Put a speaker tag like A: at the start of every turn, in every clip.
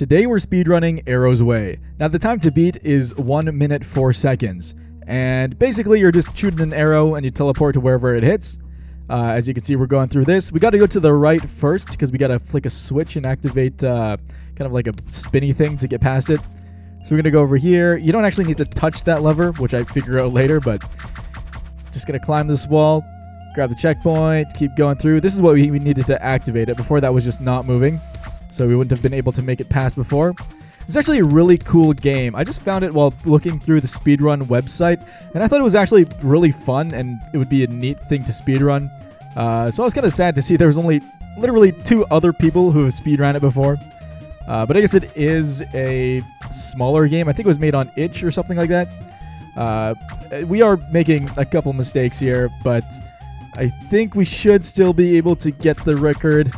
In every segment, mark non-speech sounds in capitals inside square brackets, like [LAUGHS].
A: Today we're speedrunning Arrow's Way. Now the time to beat is 1 minute 4 seconds. And basically you're just shooting an arrow and you teleport to wherever it hits. Uh, as you can see, we're going through this. We got to go to the right first because we got to flick a switch and activate uh, kind of like a spinny thing to get past it. So we're going to go over here. You don't actually need to touch that lever, which I figure out later, but just going to climb this wall, grab the checkpoint, keep going through. This is what we, we needed to activate it. Before that was just not moving so we wouldn't have been able to make it past before. It's actually a really cool game. I just found it while looking through the speedrun website, and I thought it was actually really fun and it would be a neat thing to speedrun. Uh, so I was kind of sad to see there was only literally two other people who have speedrun it before. Uh, but I guess it is a smaller game. I think it was made on itch or something like that. Uh, we are making a couple mistakes here, but I think we should still be able to get the record.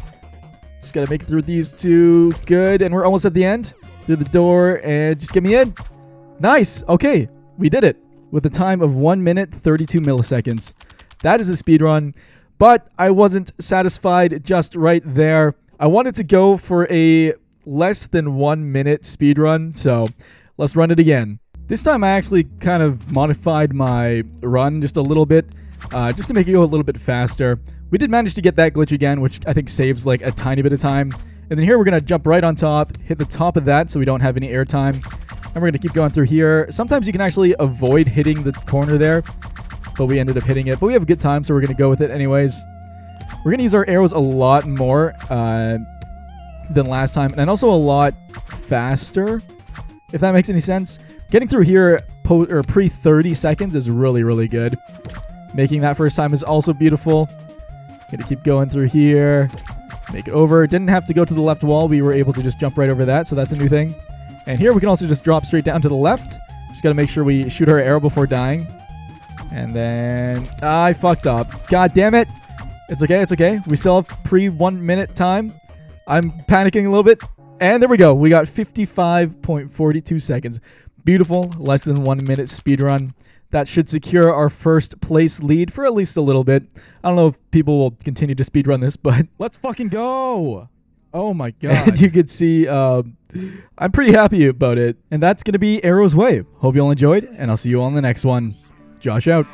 A: Just gotta make it through these two. Good. And we're almost at the end. Through the door and just get me in. Nice. Okay. We did it with a time of 1 minute 32 milliseconds. That is a speed run. But I wasn't satisfied just right there. I wanted to go for a less than one minute speed run. So let's run it again. This time I actually kind of modified my run just a little bit. Uh, just to make it go a little bit faster. We did manage to get that glitch again, which I think saves like a tiny bit of time. And then here we're going to jump right on top, hit the top of that so we don't have any air time. And we're going to keep going through here. Sometimes you can actually avoid hitting the corner there, but we ended up hitting it. But we have a good time, so we're going to go with it anyways. We're going to use our arrows a lot more uh, than last time, and also a lot faster, if that makes any sense. Getting through here or pre 30 seconds is really, really good. Making that first time is also beautiful. Gonna keep going through here. Make it over. Didn't have to go to the left wall. We were able to just jump right over that, so that's a new thing. And here we can also just drop straight down to the left. Just gotta make sure we shoot our arrow before dying. And then... I fucked up. God damn it! It's okay, it's okay. We still have pre one minute time. I'm panicking a little bit. And there we go. We got 55.42 seconds. Beautiful. Less than one minute speed run. That should secure our first place lead for at least a little bit. I don't know if people will continue to speedrun this, but [LAUGHS] let's fucking go. Oh my [LAUGHS] god. And you could see uh, I'm pretty happy about it. And that's going to be Arrow's Way. Hope you all enjoyed, and I'll see you on the next one. Josh out.